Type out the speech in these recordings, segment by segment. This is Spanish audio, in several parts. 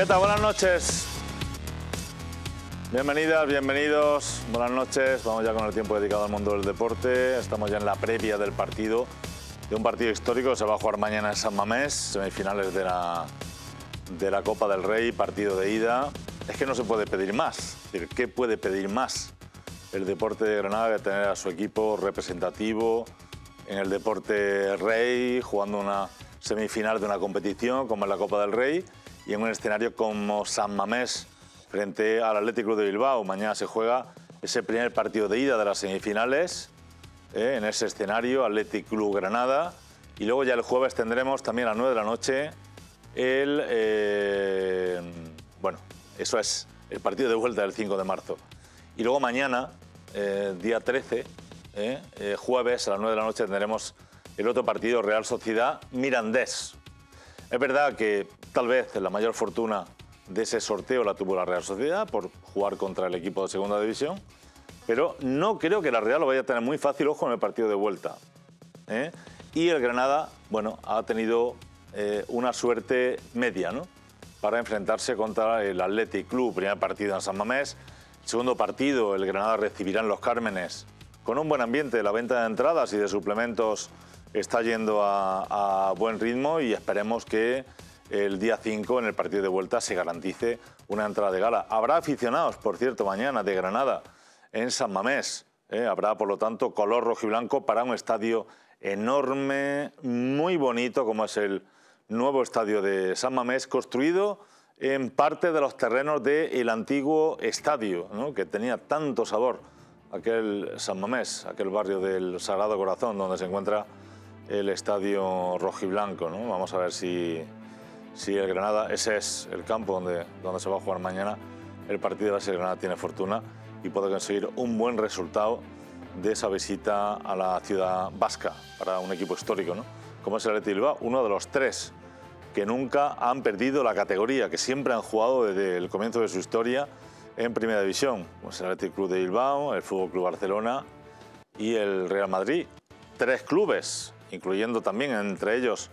¿Qué tal? Buenas noches. Bienvenidas, bienvenidos. Buenas noches. Vamos ya con el tiempo dedicado al mundo del deporte. Estamos ya en la previa del partido, de un partido histórico. Se va a jugar mañana en San Mamés, semifinales de la, de la Copa del Rey, partido de ida. Es que no se puede pedir más. ¿Qué puede pedir más el deporte de Granada que tener a su equipo representativo en el deporte rey, jugando una semifinal de una competición como es la Copa del Rey y en un escenario como San Mamés frente al Athletic Club de Bilbao. Mañana se juega ese primer partido de ida de las semifinales eh, en ese escenario, Athletic Club Granada. Y luego ya el jueves tendremos también a las 9 de la noche el... eh, bueno, eso es el partido de vuelta del 5 de marzo. Y luego mañana, eh, día 13, eh, eh, jueves a las 9 de la noche tendremos el otro partido Real Sociedad Mirandés. Es verdad que tal vez la mayor fortuna de ese sorteo la tuvo la Real Sociedad por jugar contra el equipo de segunda división, pero no creo que la Real lo vaya a tener muy fácil, ojo, en el partido de vuelta. ¿eh? Y el Granada, bueno, ha tenido eh, una suerte media, ¿no? Para enfrentarse contra el Athletic Club, primer partido en San Mamés, segundo partido el Granada recibirá en Los Cármenes con un buen ambiente, la venta de entradas y de suplementos está yendo a, buen ritmo y esperemos que el día 5 en el partido de vuelta se garantice una entrada de gala. Habrá aficionados, por cierto, mañana de Granada en San Mamés. ¿eh? Habrá, por lo tanto, color rojo y blanco para un estadio enorme, muy bonito, como es el nuevo estadio de San Mamés, construido en parte de los terrenos del antiguo estadio, que tenía tanto sabor, aquel San Mamés, aquel barrio del Sagrado Corazón, donde se encuentra el estadio rojiblanco. ¿no? Vamos a ver si, si el Granada, ese es el campo donde, donde se va a jugar mañana el partido, ver si el Granada tiene fortuna y puede conseguir un buen resultado de esa visita a la ciudad vasca para un equipo histórico, ¿no? como es el Athletic Bilbao, uno de los tres que nunca han perdido la categoría, que siempre han jugado desde el comienzo de su historia en Primera División, como es el Athletic Club de Bilbao, el Fútbol Club Barcelona y el Real Madrid. Tres clubes, incluyendo también entre ellos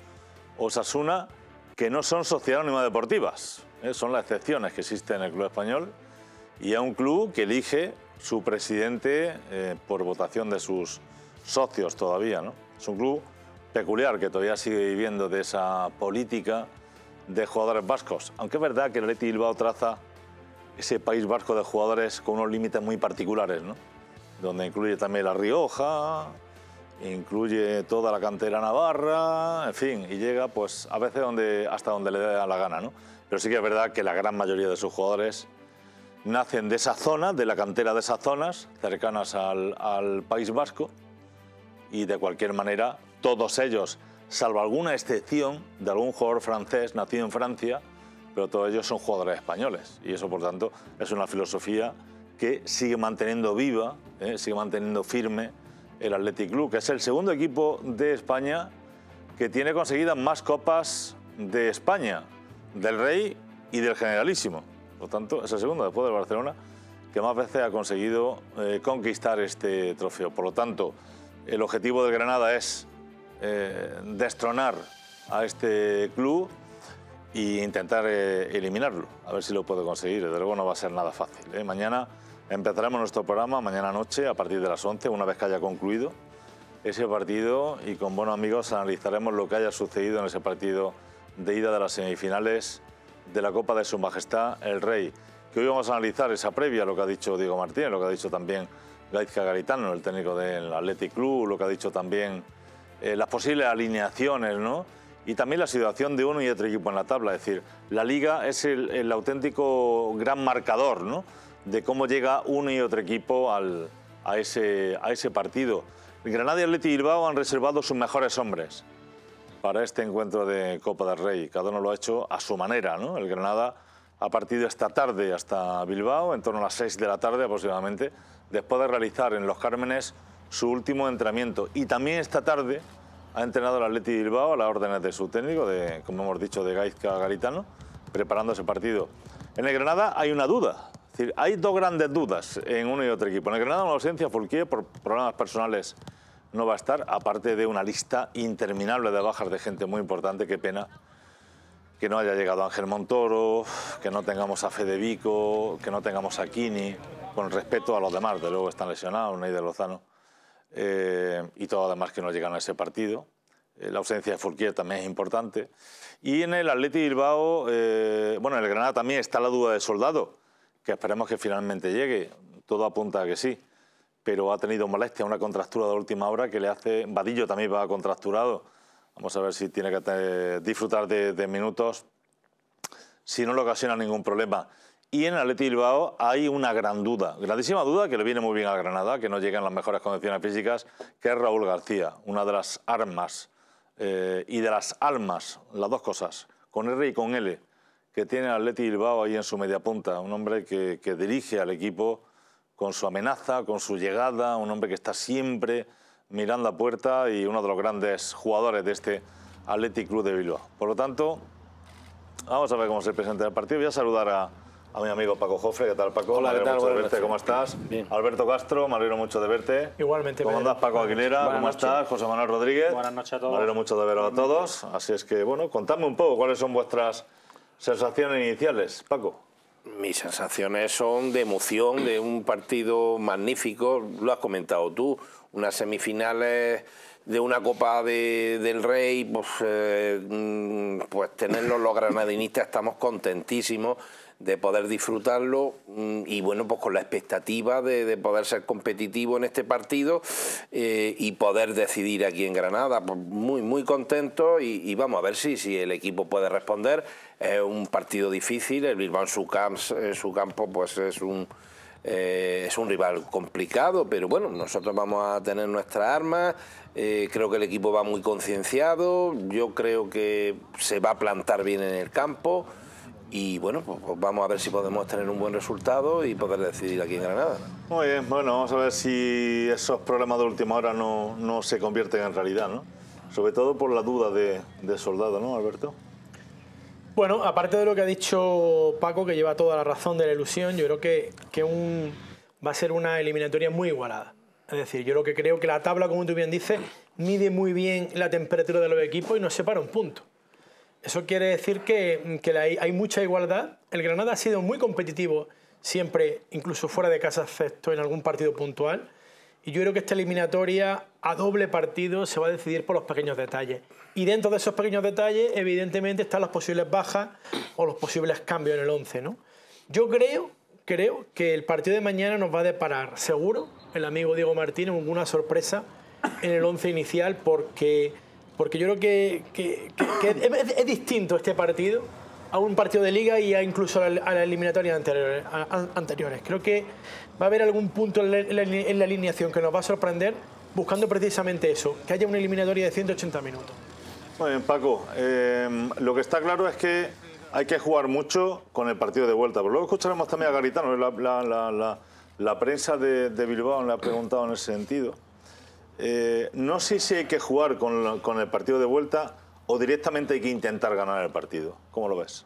Osasuna, que no son sociedades anónimas deportivas, ¿eh? son las excepciones que existen en el club español, y a un club que elige su presidente eh, por votación de sus socios todavía. ¿no? Es un club peculiar que todavía sigue viviendo de esa política de jugadores vascos, aunque es verdad que el Bilbao traza ese país vasco de jugadores con unos límites muy particulares, ¿no? donde incluye también La Rioja, incluye toda la cantera navarra, en fin, y llega pues a veces hasta donde le da la gana, ¿no? Pero sí que es verdad que la gran mayoría de sus jugadores nacen de esa zona, de la cantera de esas zonas, cercanas al, al País Vasco, y de cualquier manera, todos ellos, salvo alguna excepción de algún jugador francés nacido en Francia, pero todos ellos son jugadores españoles, y eso por tanto es una filosofía que sigue manteniendo viva, ¿eh? sigue manteniendo firme el Athletic Club, que es el segundo equipo de España que tiene conseguidas más copas de España, del Rey y del Generalísimo. Por lo tanto, es el segundo después del Barcelona que más veces ha conseguido eh, conquistar este trofeo. Por lo tanto, el objetivo del Granada es eh, destronar a este club e intentar eh, eliminarlo, a ver si lo puede conseguir. Desde luego no va a ser nada fácil. ¿eh? Mañana empezaremos nuestro programa, mañana noche, a partir de las 11, una vez que haya concluido ese partido y con buenos amigos analizaremos lo que haya sucedido en ese partido de ida de las semifinales de la Copa de Su Majestad el Rey. Que hoy vamos a analizar esa previa, lo que ha dicho Diego Martínez, lo que ha dicho también Gaizka Garitano, el técnico del Athletic Club, lo que ha dicho también eh, las posibles alineaciones, ¿no? Y también la situación de uno y otro equipo en la tabla. Es decir, la liga es el, el auténtico gran marcador, ¿no? De cómo llega uno y otro equipo al, a, ese, a ese partido. Granada y Athletic Bilbao han reservado sus mejores hombres para este encuentro de Copa del Rey. Cada uno lo ha hecho a su manera, ¿no? El Granada ha partido esta tarde hasta Bilbao, en torno a las 6 de la tarde aproximadamente, después de realizar en Los Cármenes su último entrenamiento. Y también esta tarde ha entrenado el Atleti Bilbao a las órdenes de su técnico, de, como hemos dicho, de Gaizka Garitano, preparando ese partido. En el Granada hay una duda. Decir, hay dos grandes dudas en uno y otro equipo. En el Granada una ausencia, Fulquier, por problemas personales, no va a estar, aparte de una lista interminable de bajas de gente muy importante, qué pena que no haya llegado Ángel Montoro, que no tengamos a Fede Vico, que no tengamos a Kini, con respeto a los demás, de luego están lesionados, Ney de Lozano, eh, y todos los demás que no llegan a ese partido. Eh, la ausencia de Fulquier también es importante. Y en el Atleti Bilbao, eh, bueno, en el Granada también está la duda de Soldado, que esperemos que finalmente llegue. Todo apunta a que sí, pero ha tenido molestia, una contractura de última hora que le hace... Vadillo también va contracturado Vamos a ver si tiene que disfrutar de, minutos, si no le ocasiona ningún problema. Y en Atleti Bilbao hay una gran duda, grandísima duda que le viene muy bien a Granada, que no llega en las mejores condiciones físicas, que es Raúl García, una de las armas eh, y de las almas, las dos cosas, con R y con L, que tiene Atleti Bilbao ahí en su media punta, un hombre que, que dirige al equipo con su amenaza, con su llegada, un hombre que está siempre Miranda Puerta y uno de los grandes jugadores de este Athletic Club de Bilbao. Por lo tanto, vamos a ver cómo se presenta el partido. Voy a saludar a, mi amigo Paco Jofre. ¿Qué tal, Paco? Hola, ¿qué tal? mucho de verte. ¿Cómo estás? Bien. Alberto Castro, me alegro mucho de verte. Igualmente. ¿Cómo andas, Paco Aguilera? ¿Cómo estás? José Manuel Rodríguez. Buenas noches a todos. Me alegro mucho de veros a todos. Así es que, bueno, contadme un poco cuáles son vuestras sensaciones iniciales, Paco. Mis sensaciones son de emoción, de un partido magnífico, lo has comentado tú, unas semifinales de una Copa del Rey, pues, eh, mm, pues tenerlos los granadinistas estamos contentísimos de poder disfrutarlo mm, y bueno, pues con la expectativa de, poder ser competitivo en este partido eh, y poder decidir aquí en Granada. Pues muy, muy contento y, vamos a ver si, si el equipo puede responder. Es un partido difícil, el Bilbao en su, su campo pues es un... Eh, es un rival complicado, pero bueno, nosotros vamos a tener nuestras armas, eh, creo que el equipo va muy concienciado, yo creo que se va a plantar bien en el campo, y bueno, pues, pues, vamos a ver si podemos tener un buen resultado y poder decidir aquí en Granada. Muy bien, bueno, vamos a ver si esos problemas de última hora no, no se convierten en realidad, ¿no? Sobre todo por la duda de, de Soldado, ¿no, Alberto? Bueno, aparte de lo que ha dicho Paco, que lleva toda la razón de la ilusión, yo creo que, que un, va a ser una eliminatoria muy igualada. Es decir, yo lo que creo que la tabla, como tú bien dices, mide muy bien la temperatura de los equipos y nos separa un punto. Eso quiere decir que, hay, mucha igualdad. El Granada ha sido muy competitivo siempre, incluso fuera de casa, excepto en algún partido puntual. Y yo creo que esta eliminatoria a doble partido se va a decidir por los pequeños detalles. Y dentro de esos pequeños detalles, evidentemente, están las posibles bajas o los posibles cambios en el 11. ¿no? Yo creo, creo que el partido de mañana nos va a deparar, seguro, el amigo Diego Martínez, alguna sorpresa en el 11 inicial, porque porque yo creo que, es, distinto este partido a un partido de liga y a incluso a la, eliminatoria anteriores, Creo que va a haber algún punto en la, alineación que nos va a sorprender buscando precisamente eso, que haya una eliminatoria de 180 minutos. Muy bien, Paco. Eh, lo que está claro es que hay que jugar mucho con el partido de vuelta. Pero luego escucharemos también a Garitano, la, prensa de, de Bilbao le ha preguntado en ese sentido. Eh, no sé si hay que jugar con, el partido de vuelta o directamente hay que intentar ganar el partido. ¿Cómo lo ves?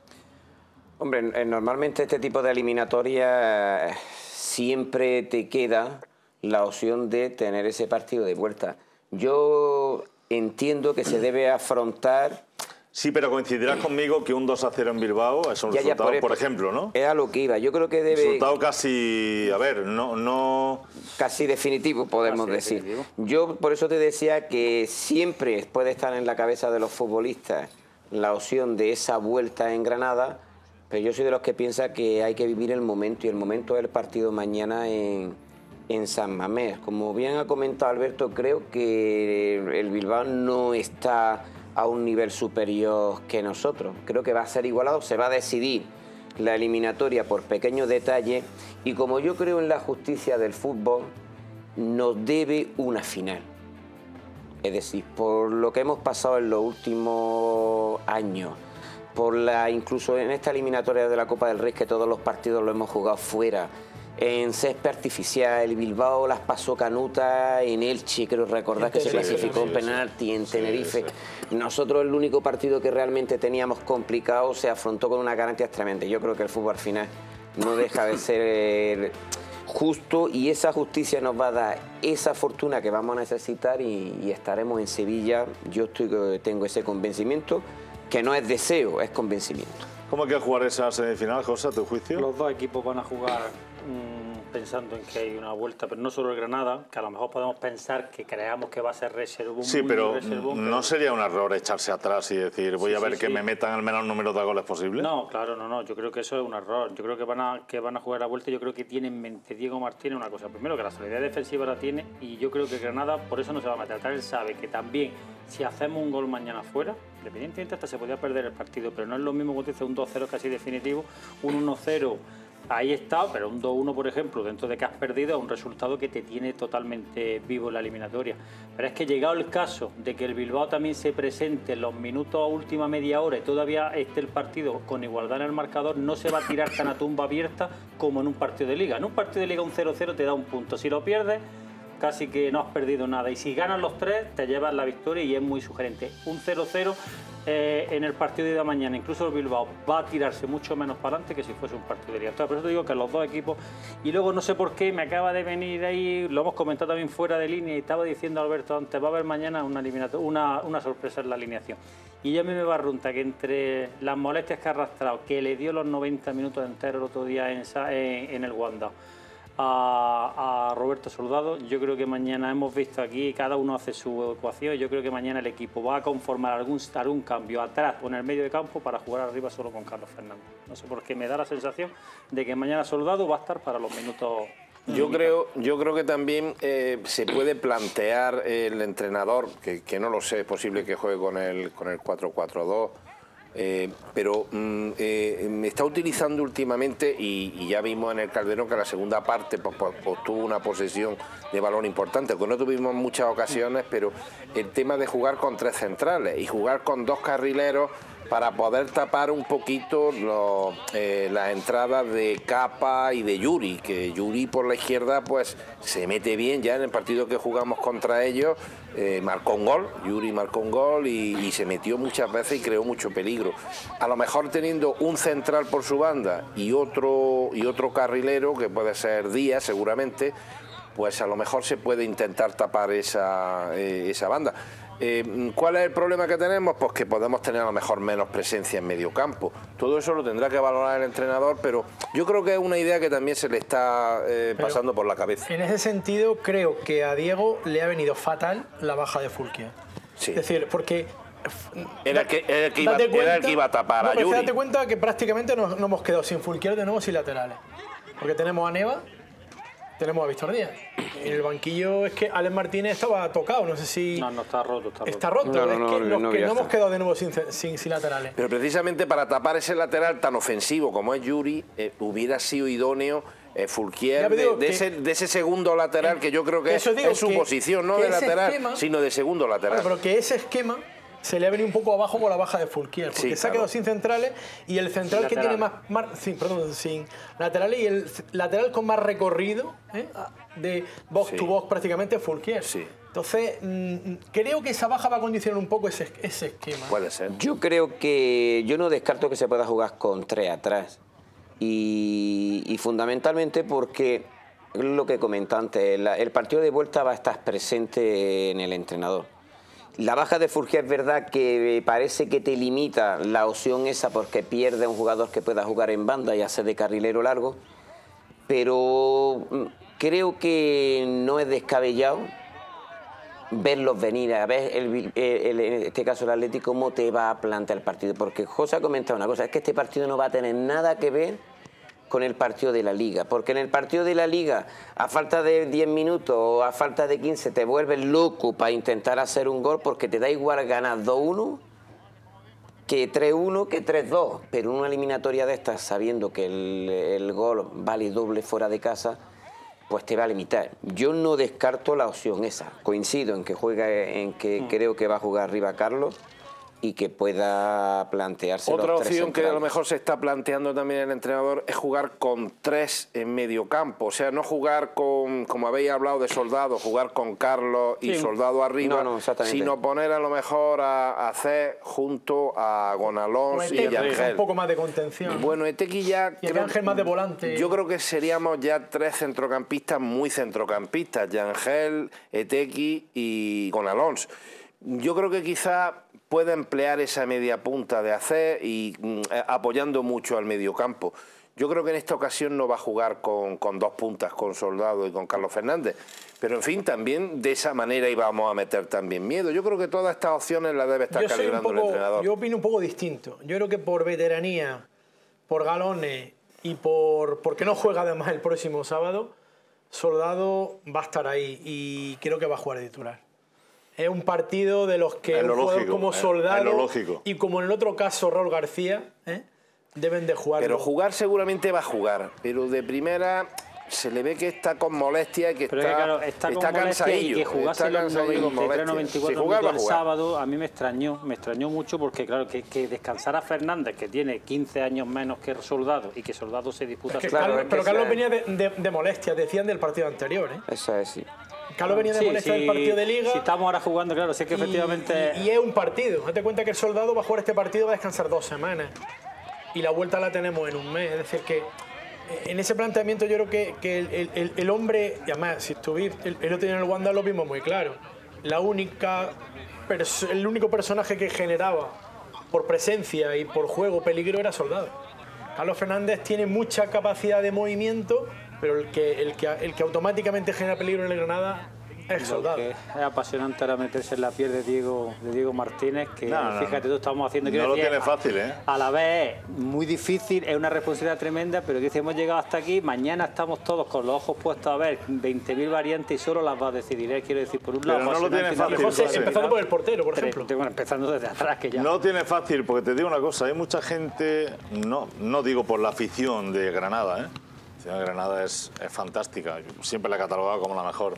Hombre, eh, normalmente este tipo de eliminatoria eh, siempre te queda la opción de tener ese partido de vuelta. Yo entiendo que se debe afrontar Sí, pero coincidirás conmigo que un 2 a 0 en Bilbao es un resultado, por, ejemplo, ¿no? Es a lo que iba. Yo creo que debe. Resultado casi, a ver, no. no... Casi definitivo, podemos decir. Yo por eso te decía que siempre puede estar en la cabeza de los futbolistas la opción de esa vuelta en Granada, pero yo soy de los que piensa que hay que vivir el momento y el momento es el partido mañana en, en San Mamés. Como bien ha comentado Alberto, creo que el Bilbao no está a un nivel superior que nosotros. Creo que va a ser igualado, se va a decidir la eliminatoria por pequeños detalles y como yo creo en la justicia del fútbol, nos debe una final. Es decir, por lo que hemos pasado en los últimos años, por la incluso en esta eliminatoria de la Copa del Rey que todos los partidos lo hemos jugado fuera, en césped artificial, Bilbao las pasó canuta, en Elche, creo recordar que se clasificó en penalti, en Tenerife. Nosotros el único partido que realmente teníamos complicado se afrontó con una garantía tremenda. Yo creo que el fútbol al final no deja de ser justo y esa justicia nos va a dar esa fortuna que vamos a necesitar y, estaremos en Sevilla. Yo estoy, tengo ese convencimiento que no es deseo, es convencimiento. ¿Cómo hay que jugar esa semifinal, José, a tu juicio? Los dos equipos van a jugar pensando en que hay una vuelta, pero no solo el Granada, que a lo mejor podemos pensar que creamos que va a ser reservón. Sí, pero no sería un error echarse atrás y decir voy a ver que me metan el menor número de goles posible. No, claro, no, no. Yo creo que eso es un error. Yo creo que van a que van a jugar la vuelta. Yo creo que tiene en mente Diego Martínez una cosa. Primero que la solidez defensiva la tiene y yo creo que Granada por eso no se va a meter. Él sabe que también si hacemos un gol mañana fuera, independientemente hasta se podría perder el partido, pero no es lo mismo que un 2-0 casi definitivo, un 1-0 ahí está, pero un 2-1 por ejemplo, dentro de que has perdido, es un resultado que te tiene totalmente vivo en la eliminatoria. Pero es que llegado el caso de que el Bilbao también se presente en los minutos a última media hora y todavía esté el partido con igualdad en el marcador, no se va a tirar tan a tumba abierta como en un partido de liga. En un partido de liga un 0-0 te da un punto, si lo pierdes casi que no has perdido nada. Y si ganas los tres, te llevas la victoria y es muy sugerente. Un 0-0 eh, en el partido de mañana, incluso el Bilbao, va a tirarse mucho menos para adelante que si fuese un partido de día. Por eso te digo que los dos equipos, y luego no sé por qué, me acaba de venir ahí, lo hemos comentado también fuera de línea, y estaba diciendo Alberto antes, va a haber mañana una, una, una sorpresa en la alineación. Y ya me me barrunta que entre las molestias que ha arrastrado, que le dio los 90 minutos enteros el otro día en, en el Wanda, a, Roberto Soldado. Yo creo que mañana hemos visto aquí, cada uno hace su ecuación. Yo creo que mañana el equipo va a conformar algún, algún cambio atrás o en el medio de campo para jugar arriba solo con Carlos Fernández. No sé por qué me da la sensación de que mañana Soldado va a estar para los minutos. Yo creo, yo creo que también eh, se puede plantear el entrenador, que, que, no lo sé, es posible que juegue con el, con el 4-4-2 eh, pero mm, eh, me está utilizando últimamente, y, ya vimos en el Calderón que la segunda parte pues, pues, pues, tuvo una posesión de balón importante, que no tuvimos muchas ocasiones, pero el tema de jugar con tres centrales y jugar con dos carrileros para poder tapar un poquito eh, las entradas de Capa y de Yuri, que Yuri por la izquierda pues se mete bien ya en el partido que jugamos contra ellos, eh, marcó un gol, Yuri marcó un gol y, se metió muchas veces y creó mucho peligro. A lo mejor teniendo un central por su banda y otro, y otro carrilero, que puede ser Díaz seguramente, pues a lo mejor se puede intentar tapar esa, eh, esa banda. Eh, ¿Cuál es el problema que tenemos? Pues que podemos tener a lo mejor menos presencia en medio campo. Todo eso lo tendrá que valorar el entrenador, pero yo creo que es una idea que también se le está eh, pasando por la cabeza. En ese sentido, creo que a Diego le ha venido fatal la baja de Fulquia. Es decir, porque era el que, iba, el que iba, a tapar a Yuri. Date cuenta que prácticamente nos, hemos quedado sin Fulquier de nuevo sin laterales. Porque tenemos a Neva, tenemos a Víctor Díaz. En el banquillo es que Alex Martínez estaba tocado, no sé si... No, no está roto, está roto. Está roto, es que, no, hemos quedado de nuevo sin, sin, laterales. Pero precisamente para tapar ese lateral tan ofensivo como es Yuri, eh, hubiera sido idóneo eh, Fulquier de, ese, segundo lateral que yo creo que es, su posición, no de lateral, sino de segundo lateral. pero que ese esquema se le ha venido un poco abajo con la baja de Fulquier, porque se ha quedado sin centrales y el central que tiene más, perdón, sin laterales y el lateral con más recorrido ¿eh? de box to box prácticamente es Fulquier. Entonces, mm, creo que esa baja va a condicionar un poco ese, ese esquema. Puede ser. Yo creo que yo no descarto que se pueda jugar con tres atrás. Y, y fundamentalmente porque lo que comenté antes, el partido de vuelta va a estar presente en el entrenador. La baja de Furgia es verdad que parece que te limita la opción esa porque pierde a un jugador que pueda jugar en banda y hacer de carrilero largo, pero mm, creo que no es descabellado verlos venir, a ver en este caso el Atlético cómo te va a plantear el partido, porque José ha comentado una cosa, es que este partido no va a tener nada que ver con el partido de la liga, porque en el partido de la liga, a falta de 10 minutos o a falta de 15, te vuelves loco para intentar hacer un gol porque te da igual ganar 2-1 que 3-1 que 3-2, pero una eliminatoria de estas, sabiendo que el, el gol vale doble fuera de casa, pues te va a limitar. Yo no descarto la opción esa. Coincido en que juega, en que mm. creo que va a jugar arriba Carlos y que pueda plantearse. Otra opción que a lo mejor se está planteando también el entrenador es jugar con tres en medio campo, o sea, no jugar con, como habéis hablado de Soldado, jugar con Carlos y Soldado arriba, sino poner a lo mejor a, hacer junto a Gonalons y Ángel. Un poco más de contención. Bueno, Etequi ya... Y Ángel más de volante. Yo creo que seríamos ya tres centrocampistas muy centrocampistas, Yangel, Etequi y Gonalons yo creo que quizá puede emplear esa media punta de hacer y mm, apoyando mucho al mediocampo. Yo creo que en esta ocasión no va a jugar con, dos puntas, con Soldado y con Carlos Fernández. Pero en fin, también de esa manera íbamos a meter también miedo. Yo creo que todas estas opciones las debe estar calibrando el entrenador. Yo opino un poco distinto. Yo creo que por veteranía, por galones y por porque no juega además el próximo sábado, Soldado va a estar ahí y creo que va a jugar de titular. Es un partido de los que un como Soldado y como en el otro caso Raúl García, ¿eh? deben de jugar. Pero jugar seguramente va a jugar, pero de primera se le ve que está con molestia y que está, claro, está, está cansadillo. Y que jugase los 93, 94 minutos el sábado a mí me extrañó, me extrañó mucho porque claro, que, que descansara Fernández, que tiene 15 años menos que Soldado y que Soldado se disputa... claro, pero Carlos venía de, de, molestia, decían del partido anterior. ¿eh? Eso es, sí. Carlos venía de molestia del partido de Liga. Si estamos ahora jugando, claro, sí que efectivamente... Y, y, es un partido. Date cuenta que el Soldado va a jugar este partido, va a descansar dos semanas y la vuelta la tenemos en un mes. Es decir, que eh, en ese planteamiento yo creo que, que el, hombre, y además, si estuviste, el, el otro día en el Wanda lo vimos muy claro, la única, el único personaje que generaba por presencia y por juego peligro era Soldado. Carlos Fernández tiene mucha capacidad de movimiento, pero el que, el que, el que automáticamente genera peligro en el Granada es apasionante ahora meterse en la piel de Diego, de Diego Martínez, que fíjate, tú estamos haciendo... No lo tiene fácil, ¿eh? A la vez muy difícil, es una responsabilidad tremenda, pero que hemos llegado hasta aquí, mañana estamos todos con los ojos puestos a ver 20.000 variantes y solo las va a decidir. ¿eh? Quiero decir, por un lado... no lo tiene fácil. empezando por el portero, por ejemplo. empezando desde atrás, que ya... No tiene fácil, porque te digo una cosa, hay mucha gente, no, no digo por la afición de Granada, ¿eh? La de Granada es, es fantástica, siempre la he catalogado como la mejor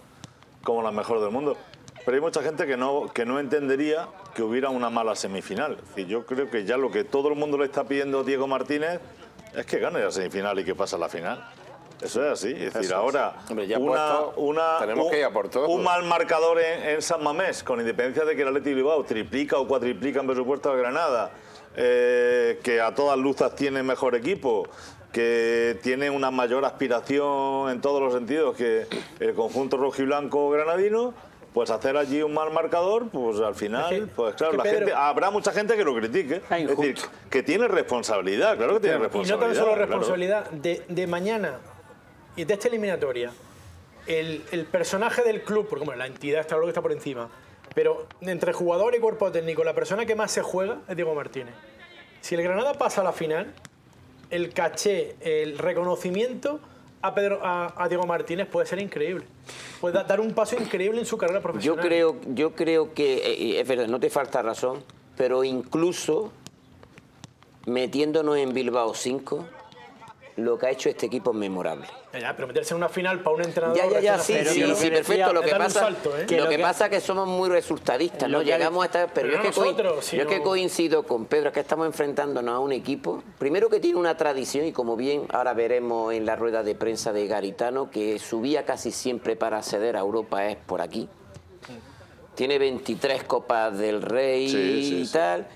como la mejor del mundo. Pero hay mucha gente que no, que no entendería que hubiera una mala semifinal. Es yo creo que ya lo que todo el mundo le está pidiendo a Diego Martínez es que gane la semifinal y que pase a la final. Eso es así. Es decir, ahora una, tenemos un, que ir a por todo. un mal marcador en, San Mamés, con independencia de que el Atleti Bilbao triplica o cuatriplica en presupuesto a Granada, eh, que a todas luces tiene mejor equipo, que tiene una mayor aspiración en todos los sentidos que el conjunto rojiblanco granadino, pues hacer allí un mal marcador, pues al final, pues claro, la gente, habrá mucha gente que lo critique. Es decir, que tiene responsabilidad, claro que tiene responsabilidad. Y no tan solo responsabilidad, de, mañana y de esta eliminatoria, el, personaje del club, porque bueno, la entidad está lo que está por encima, pero entre jugador y cuerpo técnico, la persona que más se juega es Diego Martínez. Si el Granada pasa a la final, el caché, el reconocimiento a, Pedro, a, Diego Martínez puede ser increíble. Puede dar un paso increíble en su carrera profesional. Yo creo, yo creo que, eh, es verdad, no te falta razón, pero incluso metiéndonos en Bilbao 5, lo que ha hecho este equipo es memorable. Ya, pero meterse en una final para un entrenador... Ya, ya, ya, sí, sí, sí, perfecto. Lo que, pasa, ¿eh? que lo que, pasa es que somos muy resultadistas, ¿no? Llegamos a estar... Pero, yo, es que, yo que coincido con Pedro, es que estamos enfrentándonos a un equipo, primero que tiene una tradición, y como bien ahora veremos en la rueda de prensa de Garitano, que subía casi siempre para acceder a Europa es por aquí. Tiene 23 Copas del Rey y tal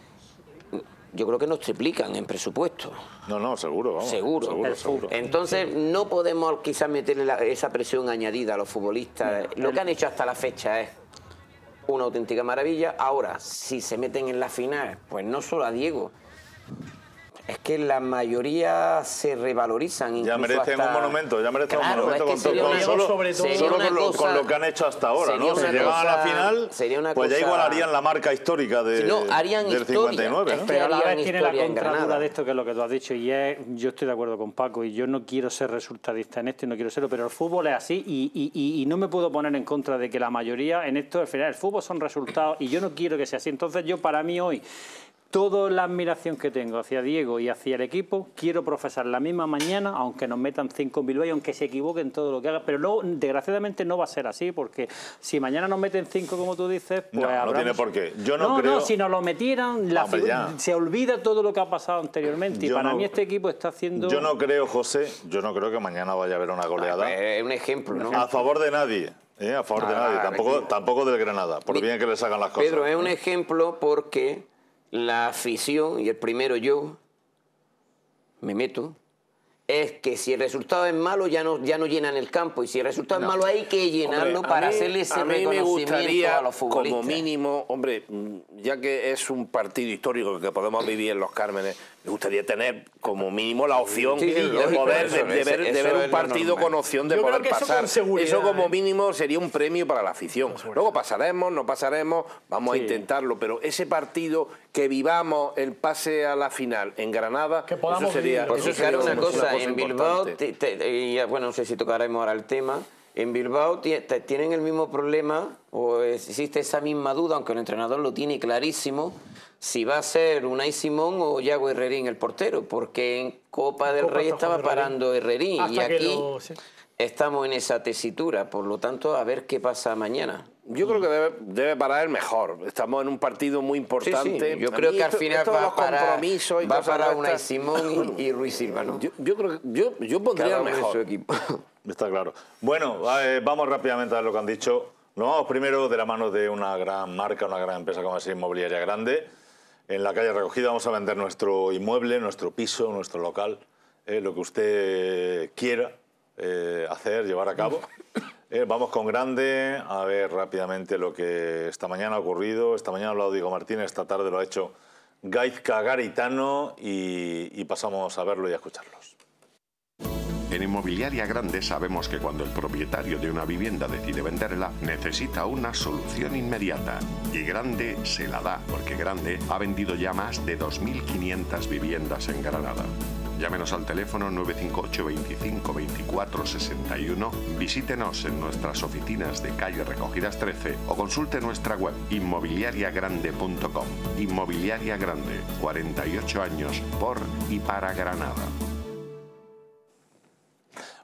yo creo que nos triplican en presupuesto. No, no, seguro, vamos. Seguro. seguro, Entonces, no podemos quizás meterle esa presión añadida a los futbolistas. Lo que han hecho hasta la fecha es una auténtica maravilla. Ahora, si se meten en la final, pues no solo a Diego, es que la mayoría se revalorizan. Ya merecen un monumento, ya merecen un monumento con, solo, con, lo, que han hecho hasta ahora. ¿no? Si llegan a la final, pues ya igualarían la marca histórica de, no, harían del 59. ¿no? Pero a la vez tiene la contradura de esto que es lo que tú has dicho y es, yo estoy de acuerdo con Paco y yo no quiero ser resultadista en esto y no quiero serlo, pero el fútbol es así y, y, y, no me puedo poner en contra de que la mayoría en esto, al final, el fútbol son resultados y yo no quiero que sea así. Entonces yo para mí hoy toda la admiración que tengo hacia Diego y hacia el equipo, quiero profesar la misma mañana, aunque nos metan cinco en Bilbao y aunque se equivoquen todo lo que hagan. Pero luego, desgraciadamente, no va a ser así, porque si mañana nos meten cinco, como tú dices, pues. No, no tiene por qué. Yo no, creo... no, si nos lo metieran, se olvida todo lo que ha pasado anteriormente. y para mí, este equipo está haciendo. Yo no creo, José, yo no creo que mañana vaya a haber una goleada. Es un ejemplo, ¿no? A favor de nadie. ¿eh? A favor de nadie, tampoco, tampoco del Granada, por bien que les hagan las cosas. Pedro, es un ejemplo porque la afición, y el primero yo, me meto, es que si el resultado es malo ya no, ya no llenan el campo y si el resultado es malo hay que llenarlo para hacerle ese a mí me gustaría, a los futbolistas. Como mínimo, hombre, ya que es un partido histórico que podemos vivir en los Cármenes, me gustaría tener como mínimo la opción de poder de, ver, un partido con opción de poder pasar. Eso, como ¿eh? mínimo sería un premio para la afición. Luego pasaremos, no pasaremos, vamos a intentarlo, pero ese partido que vivamos el pase a la final en Granada, eso sería, eso sería una, cosa, en Bilbao, y bueno, no sé si tocaremos ahora el tema. En Bilbao tienen el mismo problema o existe esa misma duda, aunque el entrenador lo tiene clarísimo, si va a ser Unai Simón o Yago Herrerín el portero, porque en Copa del Rey estaba parando Herrerín y aquí estamos en esa tesitura, por lo tanto, a ver qué pasa mañana. Yo creo que debe, debe parar el mejor. Estamos en un partido muy importante. Yo creo que al final va, a parar, va a parar Unai Simón y, Ruiz Silva, ¿no? Yo, creo que yo, yo pondría el mejor. Su equipo. Está claro. Bueno, eh, vamos rápidamente a ver lo que han dicho. Nos vamos primero de la mano de una gran marca, una gran empresa como es Inmobiliaria Grande. En la calle Recogida vamos a vender nuestro inmueble, nuestro piso, nuestro local, eh, lo que usted quiera eh, hacer, llevar a cabo. vamos con Grande a ver rápidamente lo que esta mañana ha ocurrido. Esta mañana ha hablado Diego Martínez, esta tarde lo ha hecho Gaizka Garitano y, y pasamos a verlo y a escucharlos. En Inmobiliaria Grande sabemos que cuando el propietario de una vivienda decide venderla, necesita una solución inmediata. Y Grande se la da, porque Grande ha vendido ya más de 2.500 viviendas en Granada. Llámenos al teléfono 958 25 24 61, visítenos en nuestras oficinas de calle Recogidas 13 o consulte nuestra web inmobiliariagrande.com. Inmobiliaria Grande, 48 años por y para Granada.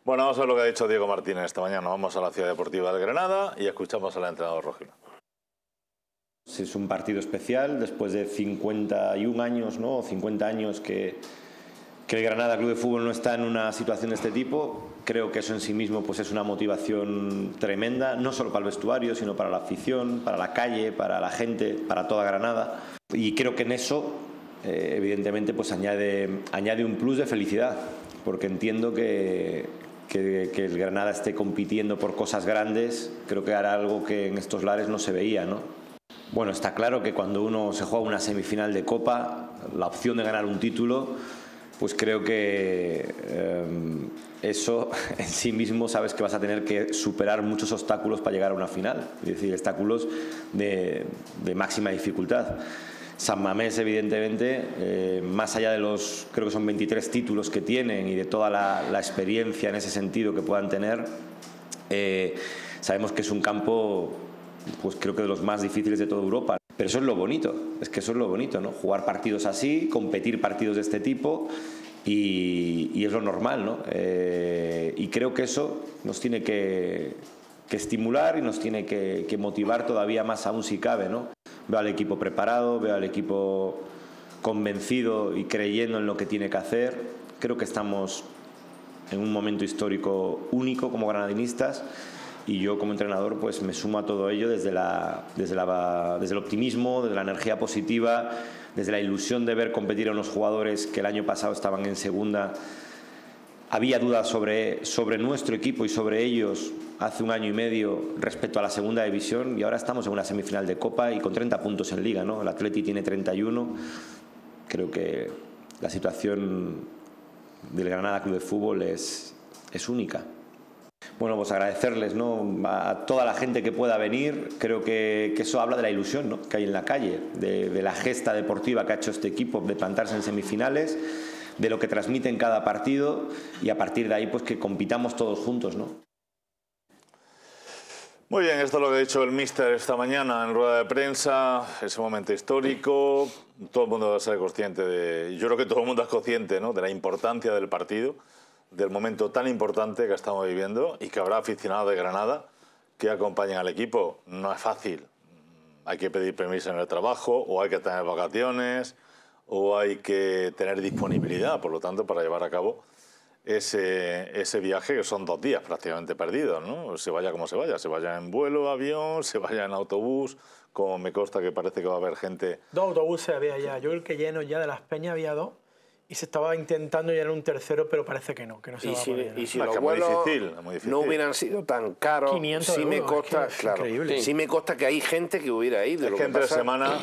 Bueno, vamos a ver lo que ha dicho Diego Martínez esta mañana. Vamos a la Ciudad Deportiva de Granada y escuchamos al entrenador Rogino. Es un partido especial después de 51 años, ¿no? 50 años que, que el Granada Club de Fútbol no está en una situación de este tipo. Creo que eso en sí mismo pues, es una motivación tremenda, no solo para el vestuario, sino para la afición, para la calle, para la gente, para toda Granada. Y creo que en eso, eh, evidentemente, pues añade, añade un plus de felicidad, porque entiendo que, que, el Granada esté compitiendo por cosas grandes, creo que hará algo que en estos lares no se veía, ¿no? Bueno, está claro que cuando uno se juega una semifinal de Copa, la opción de ganar un título, pues creo que eh, eso en sí mismo sabes que vas a tener que superar muchos obstáculos para llegar a una final, es decir, obstáculos de máxima dificultad. San Mamés, evidentemente, eh, más allá de los, creo que son 23 títulos que tienen y de toda la, experiencia en ese sentido que puedan tener, eh, sabemos que es un campo, pues creo que de los más difíciles de toda Europa. Pero eso es lo bonito, es que eso es lo bonito, ¿no? Jugar partidos así, competir partidos de este tipo y, es lo normal, ¿no? Eh, y creo que eso nos tiene que, estimular y nos tiene que, que motivar todavía más aún si cabe, ¿no? Veo al equipo preparado, veo al equipo convencido y creyendo en lo que tiene que hacer. Creo que estamos en un momento histórico único como granadinistas y yo como entrenador pues me sumo a todo ello desde, la, desde, la, desde el optimismo, desde la energía positiva, desde la ilusión de ver competir a unos jugadores que el año pasado estaban en segunda había dudas sobre, sobre nuestro equipo y sobre ellos hace un año y medio respecto a la segunda división y ahora estamos en una semifinal de Copa y con 30 puntos en Liga. ¿no? El Atleti tiene 31. Creo que la situación del Granada Club de Fútbol es, es única. Bueno, pues agradecerles ¿no? a toda la gente que pueda venir. Creo que, que eso habla de la ilusión ¿no? que hay en la calle, de, de la gesta deportiva que ha hecho este equipo de plantarse en semifinales de lo que transmite en cada partido y a partir de ahí pues que compitamos todos juntos, ¿no? Muy bien, esto es lo que ha dicho el míster esta mañana en rueda de prensa, ese momento histórico, todo el mundo va a ser consciente de, yo creo que todo el mundo es consciente ¿no? de la importancia del partido, del momento tan importante que estamos viviendo y que habrá aficionados de Granada que acompañen al equipo. No es fácil, hay que pedir permiso en el trabajo o hay que tener vacaciones o hay que tener disponibilidad, por lo tanto, para llevar a cabo ese, ese viaje, que son dos días prácticamente perdidos, ¿no? Se vaya como se vaya, se vaya en vuelo, avión, se vaya en autobús, como me consta que parece que va a haber gente... Dos autobuses había ya, yo creo que lleno ya de las peñas había dos, y se estaba intentando llegar a un tercero, pero parece que no, que no se Y va a si, poder llenar. y si No, los que es muy vuelos difícil, es muy difícil. no hubieran sido tan caros, 500 sí me euros, es que es claro, increíble. sí me consta que hay gente que hubiera ido. Es lo que entre pasa- semana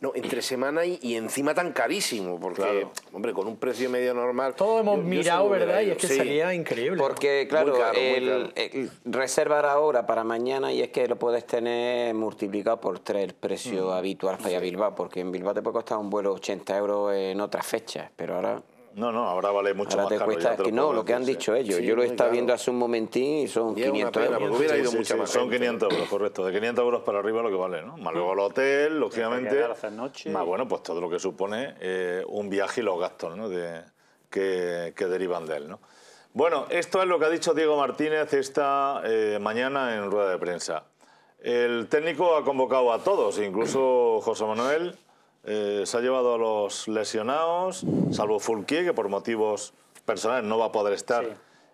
No, entre semana y, y encima tan carísimo, porque, Claro. hombre, con un precio medio normal... Todos hemos yo- yo sí mirado, ¿verdad? Y es que sí. salía increíble. Porque, claro, caro, el, el reservar ahora para mañana y es que lo puedes tener multiplicado por tres el precio habitual para ir a Bilbao, porque en Bilbao te puede costar un vuelo 80 euros en otras fechas, pero ahora, No, no, ahora vale mucho ahora más te caro. cuesta. ya te que lo no, puedo lo que han dicho ellos. Sí, Yo lo he estado viendo hace un momentín y son Y es una 500 pena, euros. hubiera Sí, ido sí, mucha sí, más Son gente. 500 euros, correcto. De 500 euros para arriba lo que vale, ¿no? Más luego el hotel, lógicamente. Más bueno, pues todo lo que supone eh, un viaje y los gastos ¿no? de, que, que derivan de él, ¿no? Bueno, esto es lo que ha dicho Diego Martínez esta eh, mañana en rueda de prensa. El técnico ha convocado a todos, incluso José Manuel. Eh, se ha llevado a los lesionados, salvo Fulquier, que por motivos personales no va a poder estar Sí.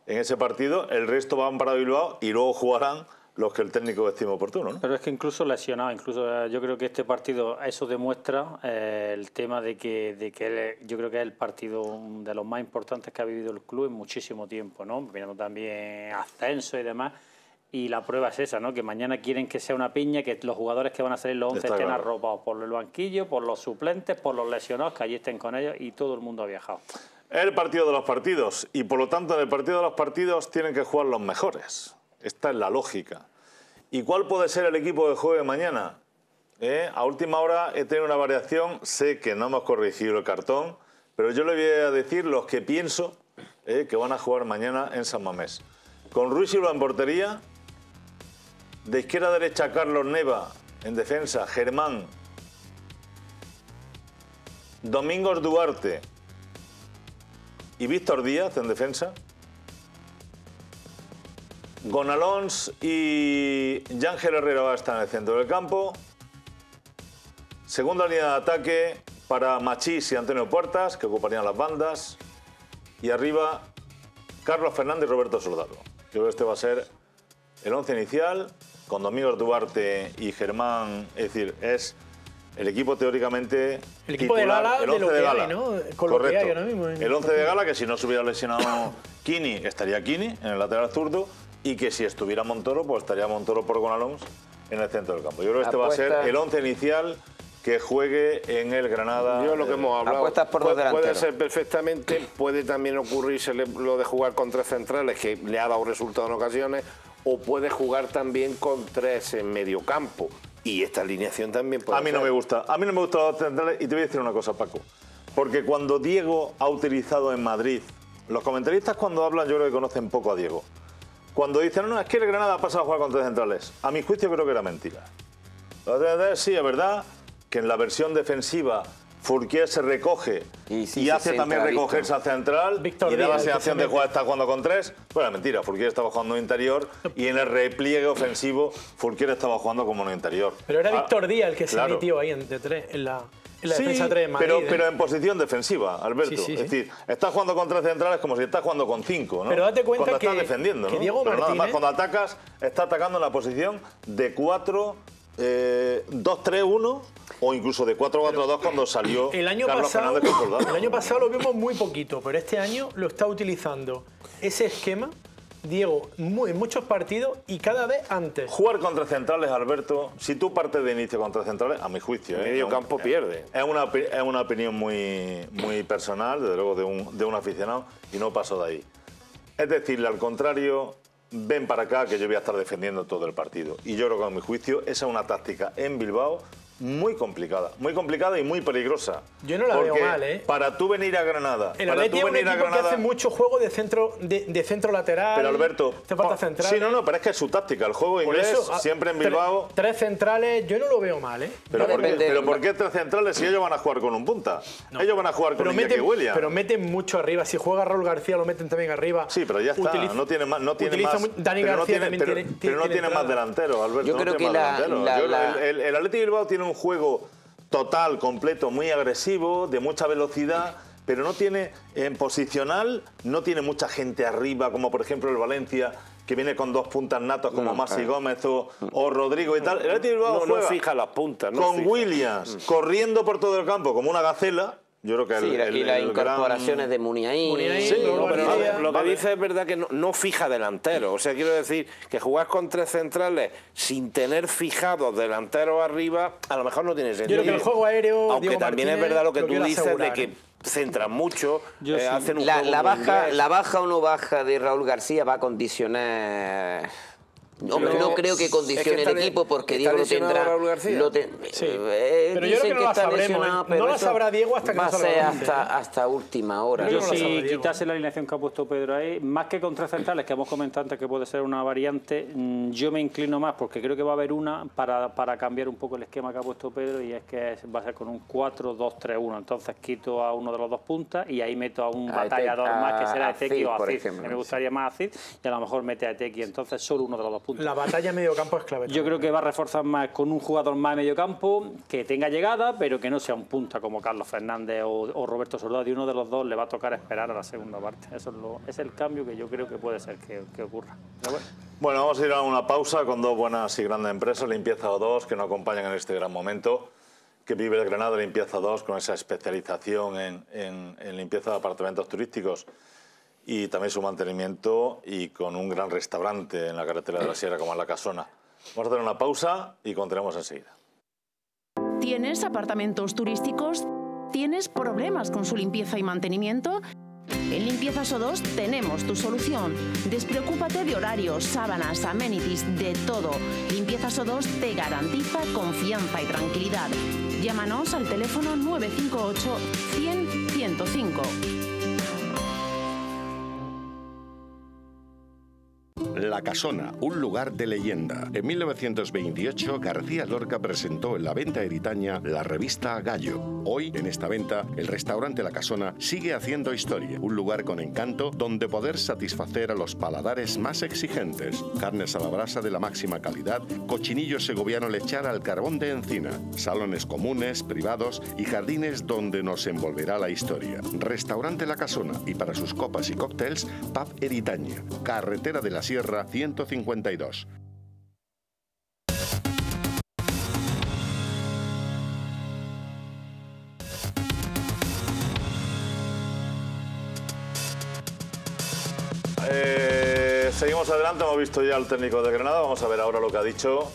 en ese partido. El resto van para Bilbao y luego jugarán los que el técnico estime oportuno. ¿no? Pero es que incluso lesionado, incluso eh, yo creo que este partido eso demuestra eh, el tema de que, de que él- yo creo que es el partido de los más importantes que ha vivido el club en muchísimo tiempo, ¿no? Viendo también ascenso y demás. Y la prueba es esa, ¿no? Que mañana quieren que sea una piña, que los jugadores que van a salir los 11 Está estén claro. arropados por el banquillo, por los suplentes, por los lesionados, que allí estén con ellos y todo el mundo ha viajado. Es el partido de los partidos y por lo tanto en el partido de los partidos tienen que jugar los mejores. Esta es la lógica. ¿Y cuál puede ser el equipo que juegue mañana? ¿Eh? A última hora he tenido una variación, sé que no hemos corregido el cartón, pero yo le voy a decir los que pienso eh, que van a jugar mañana en San Mamés. Con Ruiz Silva en portería, de izquierda a derecha Carlos Neva, en defensa Germán, Domingos Duarte, y Víctor Díaz en defensa. Gonalons y Yángel Herrera va a estar en el centro del campo. Segunda línea de ataque para Machís y Antonio Puertas, que ocuparían las bandas. Y arriba Carlos Fernández y Roberto Soldado. Yo creo que este va a ser el once inicial, con Domingos Duarte y Germán. Es decir, es el equipo teóricamente. El equipo de gala el de lo once que gala. hay, ¿no? Con lo que hay ahora mismo El el 11 de gala, que si no se hubiera lesionado Kini, estaría Kini en el lateral zurdo. Y que si estuviera Montoro, pues estaría Montoro por Gonalons en el centro del campo. Yo creo que este va a ser el once inicial que juegue en el Granada. Yo lo que hemos hablado Apuestas por puede, puede ser perfectamente, puede también ocurrirse lo de jugar con tres centrales, que le ha dado resultado en ocasiones, o puede jugar también con tres en medio campo. Y esta alineación también puede A mí no me gusta. A mí no me gustan los centrales y te voy a decir una cosa, Paco. Porque cuando Diego ha utilizado en Madrid, los comentaristas cuando hablan yo creo que conocen poco a Diego. Cuando dicen, no, no, es que el Granada ha pasado a jugar con tres centrales. A mi juicio creo que era mentira. Sí, es verdad que en la versión defensiva Fourquier se recoge Y sí, hace también recogerse al central Víctor y da la sensación se de jugar está jugando con tres. Bueno, mentira, Fourquier estaba jugando interior y en el repliegue ofensivo Fourquier estaba jugando como no interior. Pero era Ah, Víctor Díaz el que se metió ahí en, de tres, en la, en la Sí, defensa 3 de Madrid. pero, ¿eh? pero en posición defensiva, Alberto. Sí, sí, es decir, estás jugando con tres centrales como si estás jugando con cinco, ¿no? Pero date cuenta cuando estás que- defendiendo, que ¿no? Diego pero nada más, Martínez- cuando atacas, estás atacando en la posición de 4, eh, 2-3-1 o incluso de 4-4-2 cuando salió El año, Carlos pasado, Fernández con Soldado. el año pasado lo vimos muy poquito, pero este año lo está utilizando ese esquema, Diego, muy- en muchos partidos y cada vez antes. Jugar contra centrales, Alberto, si tú partes de inicio contra centrales, a mi juicio. ¿eh? Medio campo pierde. Es una, es una opinión muy, muy personal, desde luego, de un, de un aficionado, y no paso de ahí. Es decirle al contrario, ven para acá que yo voy a estar defendiendo todo el partido. Y yo creo que a mi juicio esa es una táctica en Bilbao muy complicada, muy complicada y muy peligrosa. Yo no la veo mal, ¿eh? Para tú venir a Granada, El para tú venir a Granada, hace mucho juego de centro, de, de centro lateral. pero Alberto, Te falta central. Sí, no, no, pero es que es su táctica, el juego Por inglés, eso, ah, siempre en Bilbao. Tres centrales, yo no lo veo mal, ¿eh? Pero, No ¿por qué, depende- pero ¿por qué tres centrales si ellos van a jugar con un punta? Ellos van a jugar con Pero meten, Williams. pero meten mucho arriba. Si juega Raúl García, lo meten también arriba. Sí, pero ya está. Utiliza- no tiene más. No tiene más Dani pero no García tiene, también pero, tiene, pero no tiene tiene más entrada. delanteros, Alberto. Yo no creo que la- delanteros. la- Yo- la- el, el, el Athletic Bilbao tiene un juego total, completo, muy agresivo, de mucha velocidad. Pero no tiene, en posicional, no tiene mucha gente arriba, como por ejemplo el Valencia, que viene con dos puntas natos como No, Masi eh. Gómez o, o Rodrigo y tal. El No, no juega fija las puntas. Con fija. Williams corriendo por todo el campo como una gacela, Yo creo que Sí, el, el- y las el incorporaciones gran- de Muniain. Muniain, Sí, Luego no, pero García. lo que Vale. dice es verdad que no, no fija delantero. O sea, quiero decir que jugar con tres centrales sin tener fijados delanteros arriba, a lo mejor no tiene sentido. creo que el juego aéreo, Aunque Diego también es verdad lo que lo tú dices asegurar, de que centran mucho, Yo eh, sí. hacen un La, juego la baja, inglés. la baja o no baja de Raúl García va a condicionar. Hombre, Pero no creo que es que condicione está el de- equipo porque Diego lo tendrá. Raúl García. lo ten- Sí. eh, Pero yo creo dicen que no la está sabremos, lesionado, ¿eh? pero No la sabrá Diego hasta que va no a salga ser la gente. hasta, hasta última hora. Yo que no si quitase la alineación que ha puesto Pedro ahí, más que con tres centrales, que hemos comentado antes que puede ser una variante, mm, yo me inclino más porque creo que va a haber una para, para cambiar un poco el esquema que ha puesto Pedro y es que es- va a ser con un 4-2-3-1. Entonces quito a uno de los dos puntas y ahí meto a un A batallador más que será Ezequiel o ejemplo, Me gustaría más Acid y a lo mejor mete a Ezequiel. Entonces solo uno de los dos La batalla en medio campo es clave. Yo creo que va a reforzar más con un jugador más de medio campo, que tenga llegada, pero que no sea un punta como Carlos Fernández o, o Roberto Soldado. Y uno de los dos le va a tocar esperar a la segunda parte. Eso es, lo- es el cambio que yo creo que puede ser que, que ocurra. Bueno. Bueno, vamos a ir a una pausa con dos buenas y grandes empresas, Limpieza O2, que nos acompañan en este gran momento, que vive el Granada Limpieza 2 con esa especialización en, en- en limpieza de apartamentos turísticos y también su mantenimiento y con un gran restaurante en la carretera de la Sierra como es La Casona. Vamos a hacer una pausa y continuamos enseguida. ¿Tienes apartamentos turísticos? ¿Tienes problemas con su limpieza y mantenimiento? En Limpiezas O2 tenemos tu solución. Despreocúpate de horarios, sábanas, amenities, de todo. Limpiezas O2 te garantiza confianza y tranquilidad. Llámanos al teléfono 958 100 105. La Casona, un lugar de leyenda. En 1928, García Lorca presentó en la venta eritaña la revista Gallo. Hoy, en esta venta, el restaurante La Casona sigue haciendo historia. Un lugar con encanto donde poder satisfacer a los paladares más exigentes. Carnes a la brasa de la máxima calidad, cochinillo segoviano lechar al carbón de encina, salones comunes, privados y jardines donde nos envolverá la historia. Restaurante La Casona y para sus copas y cócteles, Pub Eritaña, carretera de la Sierra 152. Eh, seguimos adelante, hemos visto ya al técnico de Granada, vamos a ver ahora lo que ha dicho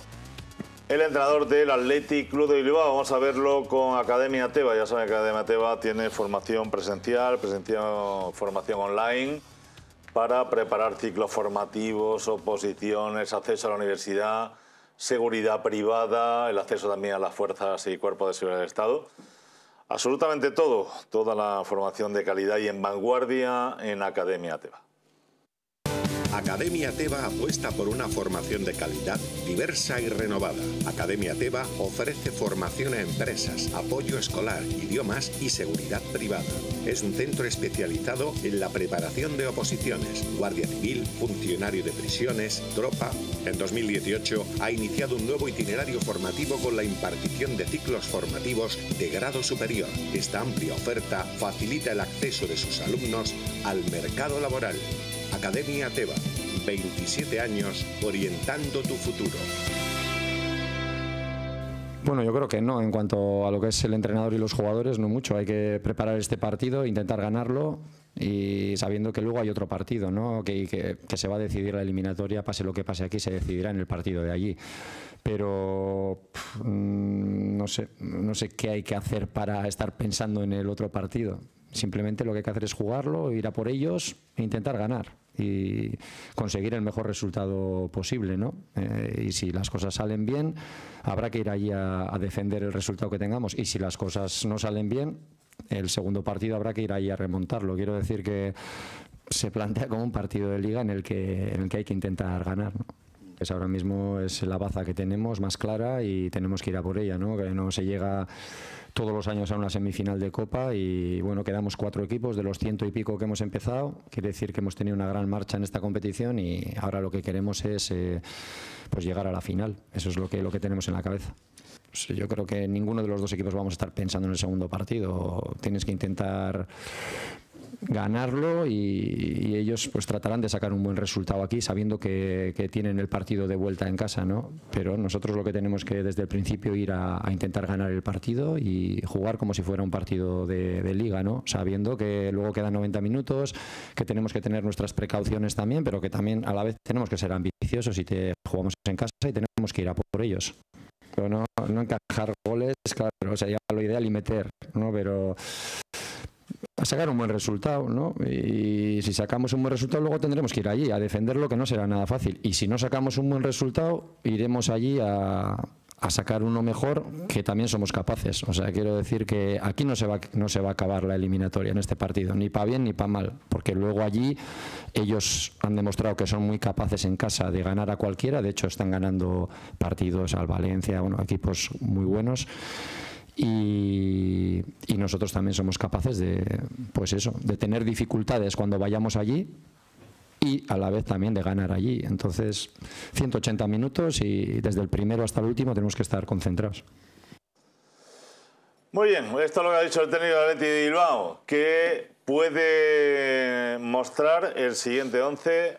el entrenador del Athletic Club de Bilbao. Vamos a verlo con Academia Teba. Ya saben que Academia Teba tiene formación presencial, presencial, formación online para preparar ciclos formativos, oposiciones, acceso a la universidad, seguridad privada, el acceso también a las fuerzas y cuerpos de seguridad del Estado. Absolutamente todo, toda la formación de calidad y en vanguardia en Academia Teba. Academia Teba apuesta por una formación de calidad diversa y renovada. Academia Teba ofrece formación a empresas, apoyo escolar, idiomas y seguridad privada. Es un centro especializado en la preparación de oposiciones, guardia civil, funcionario de prisiones, tropa. En 2018 ha iniciado un nuevo itinerario formativo con la impartición de ciclos formativos de grado superior. Esta amplia oferta facilita el acceso de sus alumnos al mercado laboral. Academia Teba, 27 años orientando tu futuro. Bueno, yo creo que no, en cuanto a lo que es el entrenador y los jugadores, no mucho. Hay que preparar este partido, intentar ganarlo y sabiendo que luego hay otro partido, ¿no? que, se va a decidir la eliminatoria, pase lo que pase aquí, se decidirá en el partido de allí. Pero mm, no sé, no sé qué hay que hacer para estar pensando en el otro partido. Simplemente lo que hay que hacer es jugarlo, ir a por ellos e intentar ganar y conseguir el mejor resultado posible, ¿no? Eh, y si las cosas salen bien, habrá que ir allí a, defender el resultado que tengamos. Y si las cosas no salen bien, el segundo partido habrá que ir allí a remontarlo. Quiero decir que se plantea como un partido de liga en el que, en el que hay que intentar ganar, ¿no? Pues ahora mismo es la baza que tenemos más clara y tenemos que ir a por ella, ¿no? Que no se llega todos los años a una semifinal de Copa y bueno, quedamos cuatro equipos de los ciento y pico que hemos empezado. Quiere decir que hemos tenido una gran marcha en esta competición y ahora lo que queremos es eh, pues llegar a la final. Eso es lo que, lo que tenemos en la cabeza. Yo creo que ninguno de los dos equipos vamos a estar pensando en el segundo partido. Tienes que intentar ganarlo y, ellos pues tratarán de sacar un buen resultado aquí sabiendo que, tienen el partido de vuelta en casa, ¿no? Pero nosotros lo que tenemos que desde el principio ir a, intentar ganar el partido y jugar como si fuera un partido de, liga, ¿no? Sabiendo que luego quedan 90 minutos, que tenemos que tener nuestras precauciones también, pero que también a la vez tenemos que ser ambiciosos y te jugamos en casa y tenemos que ir a por ellos no, no encajar goles, claro, sería lo ideal y meter, ¿no? Pero a sacar un buen resultado, ¿no? Y si sacamos un buen resultado, luego tendremos que ir allí a defenderlo, que no será nada fácil. Y si no sacamos un buen resultado, iremos allí a, a sacar uno mejor que también somos capaces. O sea, quiero decir que aquí no se va, no se va a acabar la eliminatoria en este partido, ni para bien ni para mal, porque luego allí ellos han demostrado que son muy capaces en casa de ganar a cualquiera, de hecho están ganando partidos al Valencia, bueno, equipos muy buenos. Y, nosotros también somos capaces de, pues eso, de tener dificultades cuando vayamos allí y a la vez también de ganar allí. Entonces, 180 minutos y desde el primero hasta el último tenemos que estar concentrados. Muy bien, esto es lo que ha dicho el técnico de Atleti de Bilbao, que puede mostrar el siguiente 11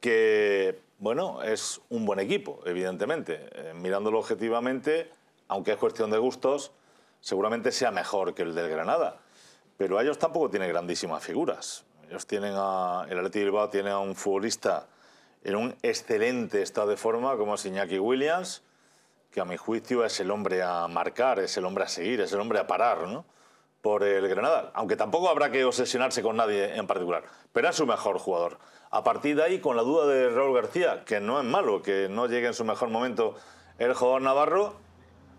que, bueno, es un buen equipo, evidentemente. Eh, mirándolo objetivamente, aunque es cuestión de gustos, seguramente sea mejor que el del Granada. Pero ellos tampoco tienen grandísimas figuras. Ellos tienen a, el Atleti Bilbao tiene a un futbolista en un excelente estado de forma como es Williams, que a mi juicio es el hombre a marcar, es el hombre a seguir, es el hombre a parar, ¿no? Por el Granada. Aunque tampoco habrá que obsesionarse con nadie en particular, pero es su mejor jugador. A partir de ahí, con la duda de Raúl García, que no es malo, que no llegue en su mejor momento el jugador navarro,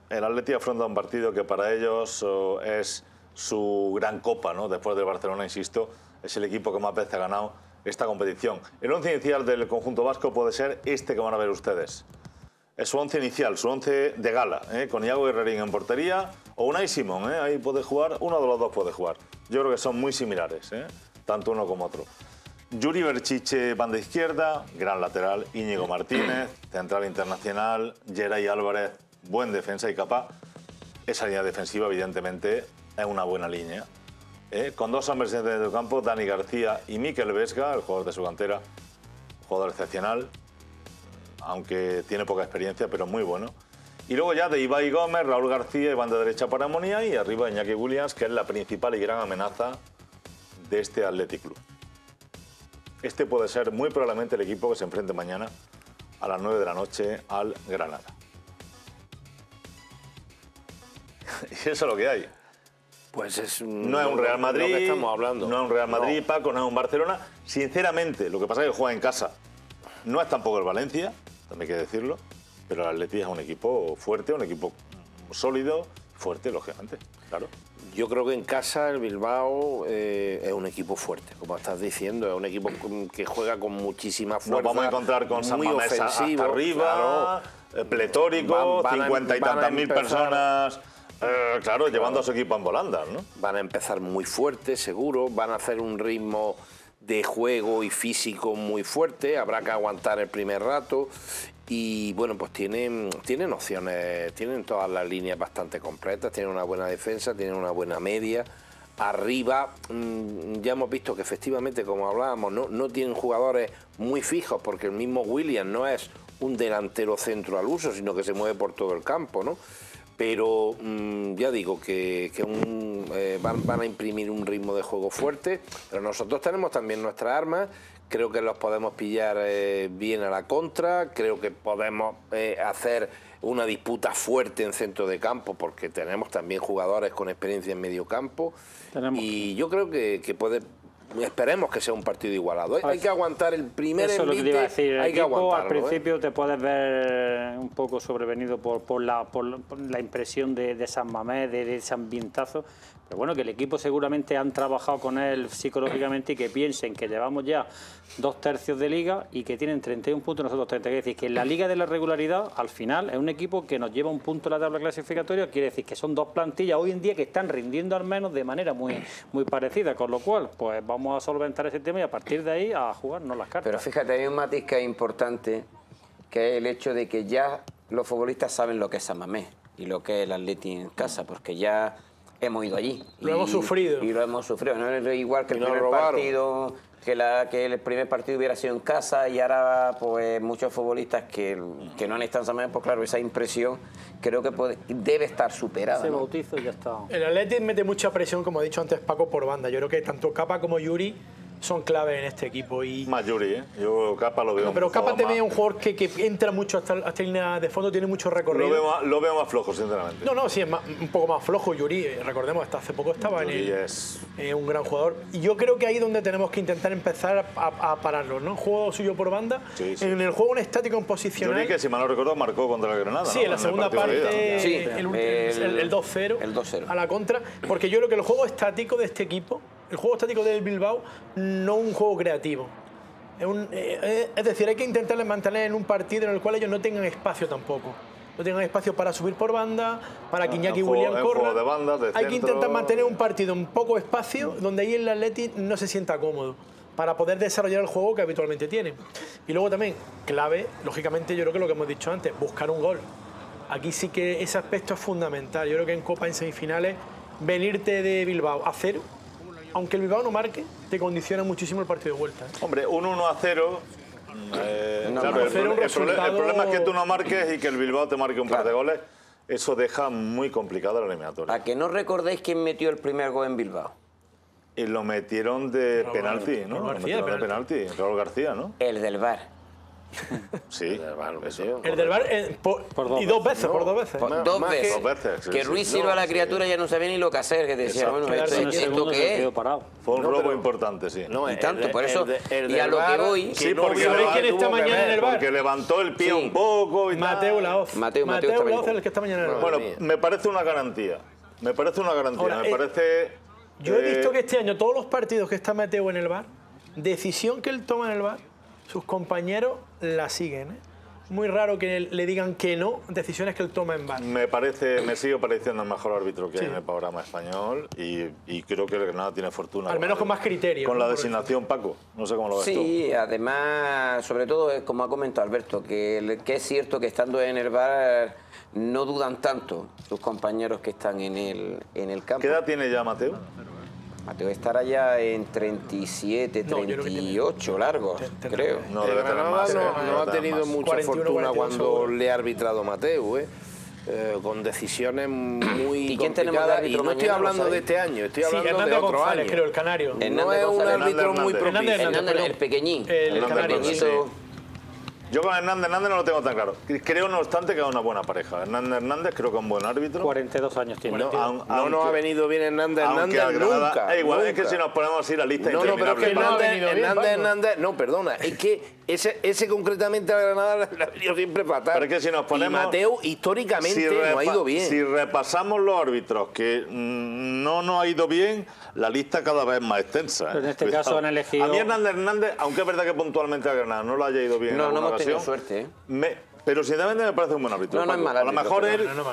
el Atleti afronta un partido que para ellos oh, es su gran copa, ¿no? Después del Barcelona, insisto, es el equipo que más veces ha ganado esta competición. El once inicial del conjunto vasco puede ser este que van a ver ustedes. Es su once inicial, su once de gala, ¿eh? con Iago Herrerín en portería o Unai Simón, ¿eh? ahí puede jugar, uno de los dos puede jugar. Yo creo que son muy similares, ¿eh? tanto uno como otro. Yuri Berchiche, banda izquierda, gran lateral, Íñigo Martínez, central internacional, Geray Álvarez, buen defensa y capaz. Esa línea defensiva, evidentemente, es una buena línea. ¿eh? con dos hombres en el campo, Dani García y Miquel Vesga, el jugador de su cantera, jugador excepcional, aunque tiene poca experiencia, pero muy bueno. Y luego ya de Ibai Gómez, Raúl García y banda derecha para Armonía y arriba Iñaki Williams, que es la principal y gran amenaza de este Athletic Club. Este puede ser muy probablemente el equipo que se enfrente mañana a las 9 de la noche al Granada. y eso es lo que hay. Pues es no es un Real Madrid, estamos hablando. no es un Real Madrid, Paco, no es un Barcelona. Sinceramente, lo que pasa es que juega en casa. No es tampoco el Valencia, también hay que decirlo, pero el Atleti es un equipo fuerte, un equipo sólido, fuerte, lógicamente, claro. Yo creo que en casa el Bilbao eh, es un equipo fuerte, como estás diciendo, es un equipo que juega con muchísima fuerza. Nos vamos a encontrar con San Mamés arriba, eh, pletórico, cincuenta y tantas mil personas eh, claro, llevando a su equipo en volandas, ¿no? Van a empezar muy fuertes, seguro, van a hacer un ritmo de juego y físico muy fuerte, habrá que aguantar el primer rato y bueno, pues tienen, tienen opciones, tienen todas las líneas bastante completas, tienen una buena defensa, tienen una buena media. Arriba mm, ya hemos visto que efectivamente, como hablábamos, no, no tienen jugadores muy fijos porque el mismo William no es un delantero centro al uso, sino que se mueve por todo el campo, ¿no? Pero mm, ya digo que, eh, van, a imprimir un ritmo de juego fuerte, pero nosotros tenemos también nuestras armas, creo que los podemos pillar eh, bien a la contra, creo que podemos eh, hacer una disputa fuerte en centro de campo, porque tenemos también jugadores con experiencia en medio campo, y yo creo que, que puede esperemos que sea un partido igualado. Hay pues que aguantar el primer Eso envite, lo que iba a decir. Hay que al ¿eh? principio te puedes ver un poco sobrevenido por, por, la, por la impresión de, de San Mamés, de, de, ese ambientazo, pero bueno, que el equipo seguramente han trabajado con él psicológicamente y que piensen que llevamos ya dos tercios de liga y que tienen 31 puntos nosotros 30. Es decir, que la liga de la regularidad, al final, es un equipo que nos lleva un punto en la tabla clasificatoria. Quiere decir que son dos plantillas hoy en día que están rindiendo al menos de manera muy, muy parecida. Con lo cual, pues vamos a solventar ese tema y a partir de ahí a jugarnos las cartas. Pero fíjate, hay un matiz que es importante, que es el hecho de que ya los futbolistas saben lo que es San Mamés y lo que es el Atleti en casa, porque ya hemos ido allí. Lo hemos sufrido. Y lo hemos sufrido. No es igual que el primer robaron. partido, que, la, que el primer partido hubiera sido en casa y ahora pues muchos futbolistas que, que no han estado en San Mamés, pues claro, esa impresión creo que puede- debe estar superada. Ese ¿no? bautizo y ya está. El Athletic mete mucha presión, como ha dicho antes Paco, por banda. Yo creo que tanto Capa como Yuri son clave en este equipo. Y... Más Yuri, ¿eh? Yo Capa lo veo No, pero un Capa también es un jugador que, que entra mucho hasta, hasta línea de fondo, tiene mucho recorrido. Lo veo, más, lo veo más flojo, sinceramente. No, no, sí, es más- un poco más flojo. Yuri, eh, recordemos, hasta hace poco estaba en Yuri el, es... eh, un gran jugador. Y yo creo que ahí es donde tenemos que intentar empezar a, a pararlo, ¿no? Juego suyo por banda. Sí, sí. En el juego en estático, en posicional. Yuri, que si mal no recuerdo, marcó contra el Granada, Sí, ¿no? en la el segunda de ida, parte, ¿no? Sí, el, el- el- el 2-0 el 2-0. a la contra, porque yo creo que el juego estático de este equipo, el juego estático del Bilbao, no un juego creativo. Es, un- eh, es decir, hay que intentarles mantener en un partido en el cual ellos no tengan espacio tampoco. No tengan espacio para subir por banda, para que Ah, Iñaki en juego- William corra. de bandas, de hay que centro. intentar mantener un partido en poco espacio donde ahí el Atleti no se sienta cómodo para poder desarrollar el juego que habitualmente tiene. Y luego también, clave, lógicamente, yo creo que lo que hemos dicho antes, buscar un gol. Aquí sí que ese aspecto es fundamental. Yo creo que en Copa, en semifinales, venirte de Bilbao a cero, aunque el Bilbao no marque, te condiciona muchísimo el partido de vuelta. ¿eh? Hombre, un 1 a 0. eh, No, claro, el, pro- problema es que tú no marques y que el Bilbao te marque un par de goles. Eso deja muy complicada la eliminatoria. A que no recordéis quién metió el primer gol en Bilbao. Y lo metieron de Raúl- penalti, ¿no? Raúl Lo García de metieron de penalti. Raúl García, ¿no? El del Bar. Sí. eso. El del Bar, eh, por- dos y dos veces, por dos veces. Por- dos, más veces. Dos veces, sí, que sí. Ruiz No, Silva, la sí. criatura, ya no sabía ni lo que hacer. Que decía, Exacto. bueno, ¿esto, esto qué quedó es? parado. Fue un No, robo pero- importante, sí. No, Y el tanto, de- por eso- el de- el y a del lo que voy- que Sí, no porque ¿sabéis quién está mañana en el bar? Porque levantó el pie Sí. un poco y. Mateo Laoz. Mateo- Mateo está Laoz es el que está mañana en el Bar. Bueno, me parece una garantía. Me parece una garantía. Me eh, parece. Yo he eh, visto que este año todos los partidos que está Mateo en el bar, decisión que él toma en el bar, sus compañeros la siguen. ¿eh? Muy raro que le digan que no, decisiones que él toma en bar. Me parece, me sigue pareciendo el mejor árbitro que Sí. hay en el panorama español y, y creo que el Granada tiene fortuna. Al menos con más criterio, Con ¿no? la designación, Paco. No sé cómo lo ves tú. Sí, además, sobre todo, eh, como ha comentado Alberto, que, el- que es cierto que estando en el bar no dudan tanto sus compañeros que están en el, en el campo. ¿Qué edad tiene ya Mateo? Mateo estará ya en 37, No, yo creo que tiene- 38 largos, creo. No, El debe tener Granada más. no, no debe ha tenido más. mucha 41, fortuna 42 cuando le ha arbitrado Mateu, ¿eh? Eh, con decisiones muy ¿Y quién tenemos de complicadas. árbitro y no estoy hablando de este año, estoy Sí, hablando de Hernández otro González, año. creo, el canario. Hernández no es un árbitro Hernández muy propicio. El pequeñín. El canario. Hernández, pequeñito. sí. Yo con Hernández Hernández no lo tengo tan claro. Creo, no obstante, que es una buena pareja. Hernández Hernández creo que es un buen árbitro. 42 años tiene. No, aun- No aunque- nos ha venido bien Hernández Hernández Granada- nunca. Eh, igual, es que nunca. si nos ponemos así la lista No, no, pero es que Hernández, venido bien, Hernández. Hernández, no, perdona, es que ese, ese concretamente a Granada le ha venido siempre fatal. Pero es que si nos ponemos- Y Mateo, históricamente, no ha ido bien. si repasamos los árbitros que mm, no nos ha ido bien, la lista cada vez es más extensa. ¿eh? Pero en este Cuidado. caso han elegido- A mí Hernández Hernández, aunque es verdad que puntualmente a Granada no lo haya ido bien No, en no alguna hemos tenido ocasión, suerte, ¿eh? me- pero sinceramente me parece un buen árbitro. No, no es mal A lo árbitro, mejor pero él no es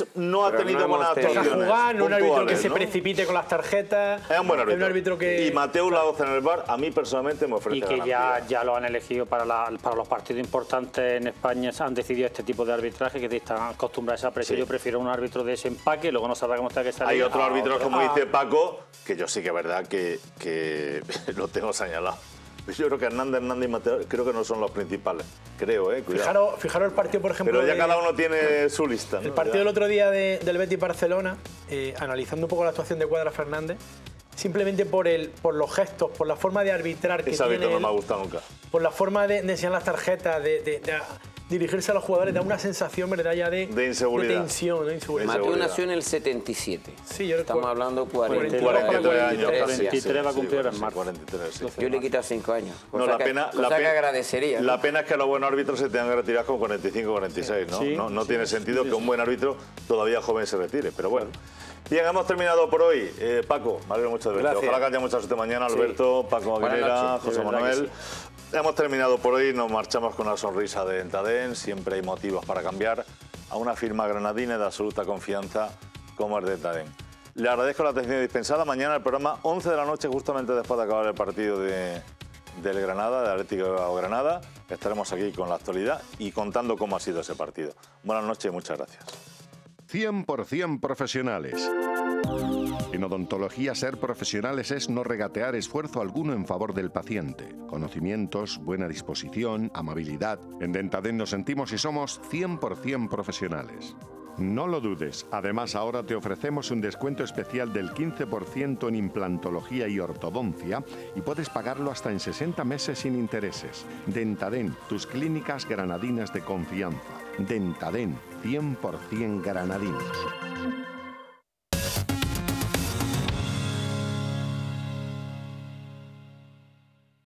árbitro. no ha Pero tenido no hemos buenas tenido- actuaciones. jugar, no un árbitro que puntuales, se ¿no? precipite con las tarjetas. Es un buen árbitro. Es un árbitro que. Y Mateo Laoz en el bar, a mí personalmente me ofrece Y que ya, garantía. ya lo han elegido para, la- para los partidos importantes en España, han decidido este tipo de arbitraje que están acostumbrados a esa presión. Sí. Yo prefiero un árbitro de ese empaque, luego no sabrá cómo está que salir. Hay otros a árbitros, otro. como Ah. dice Paco, que yo sí que es verdad que, que lo tengo señalado. Yo creo que Hernández, Hernández y Mateo creo que no son los principales. Creo, eh, cuidado. Fijaros, fijaros el partido, por ejemplo. Pero ya de- cada uno tiene su lista. ¿no? El partido Ya. del otro día de- del Betis Barcelona, eh, analizando un poco la actuación de Cuadra Fernández, simplemente por, el, por los gestos, por la forma de arbitrar que Ese tiene, no él, me ha gustado nunca. por la forma de, de enseñar las tarjetas, de dirigirse a los jugadores, da una sensación, ¿verdad? Ya de, De inseguridad. de tensión, de inseguridad. Mateo nació en el 77. Sí, yo Estamos hablando 40, 43 años. 43, casi, sí. 43 va a cumplir en sí, marzo. 43, sí. Yo le he quitado 5 años. No, la que, pena, cosa la que agradecería. ¿no? La pena es que los buenos árbitros se tengan que retirar con 45 46, ¿no? Sí, no no sí, tiene sí, sentido sí, que un buen árbitro todavía joven se retire, pero bueno. Bien, hemos terminado por hoy. Eh, Paco, me alegro mucho de verte. Gracias. Ojalá que haya mucha suerte mañana, Alberto, Paco Aguilera. José Manuel. Hemos terminado por hoy, nos marchamos con una sonrisa de Entadén, siempre hay motivos para cambiar a una firma granadina de absoluta confianza como es de Entadén. Le agradezco la atención dispensada. Mañana el programa 11 de la noche, justamente después de acabar el partido de, del Granada, de Atlético de Granada. Estaremos aquí con la actualidad y contando cómo ha sido ese partido. Buenas noches y muchas gracias. 100% profesionales. En odontología ser profesionales es no regatear esfuerzo alguno en favor del paciente. Conocimientos, buena disposición, amabilidad. En Dentaden nos sentimos y somos 100% profesionales. No lo dudes, además ahora te ofrecemos un descuento especial del 15% en implantología y ortodoncia y puedes pagarlo hasta en 60 meses sin intereses. Dentaden, tus clínicas granadinas de confianza. Dentaden, 100% granadinos.